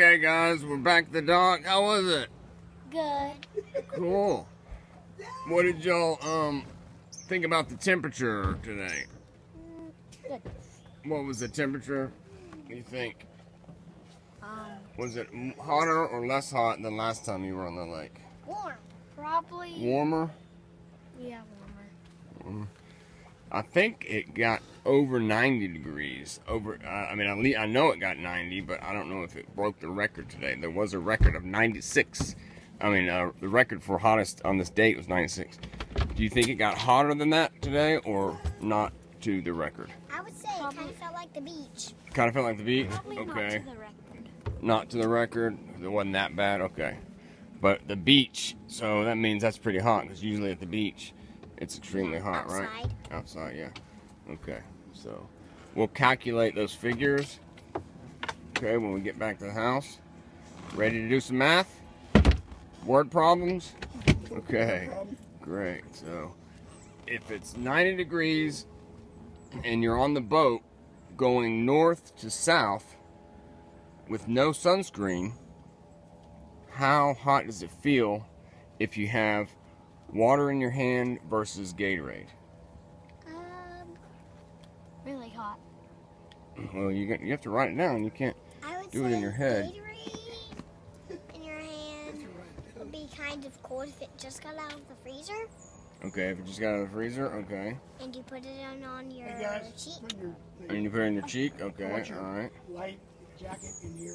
Okay, guys, we're back at the dock. How was it? Good. Cool. What did y'all um think about the temperature today? Good. What was the temperature? What do you think? Um, Was it hotter or less hot than last time you were on the lake? warm. Probably. Warmer? Yeah, warmer. I think it got over 90 degrees. Over, uh, I mean, at least I know it got 90, but I don't know if it broke the record today. There was a record of 96. I mean, uh, the record for hottest on this date was 96. Do you think it got hotter than that today, or not to the record? I would say it kind of felt like the beach. Kind of felt like the beach. Probably okay. not to the record. Not to the record. It wasn't that bad. Okay. But the beach, so that means that's pretty hot because usually at the beach it's extremely hot, right? Outside. Outside, yeah. Okay. So we'll calculate those figures. Okay, when we get back to the house. Ready to do some math? Word problems? Okay. Great. So if it's 90 degrees and you're on the boat going north to south with no sunscreen, how hot does it feel if you have water in your hand versus Gatorade? Um, really hot. Well, you got- you have to write it down. You can't. Do it in your head. Gatorade in your hand would be kind of cold if it just got out of the freezer Okay, if it just got out of the freezer, okay. and you put it on, on your Hey guys, cheek. put your, And you put it in your cheek, okay. your All right. light jacket in here.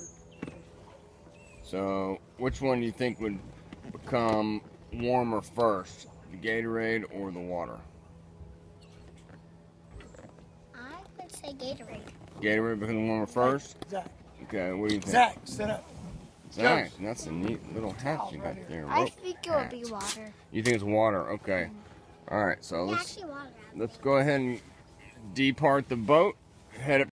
So, which one do you think would become warmer first, the Gatorade or the water? I would say Gatorade. Gatorade becomes warmer first. Zack, Okay, what do you think? Zack, sit up. Zack, that's a neat little hat you got there. I rope think it would be water. You think it's water? Okay. Mm-hmm. All right. So Yeah, let's water. let's go ahead and depart the boat. Head up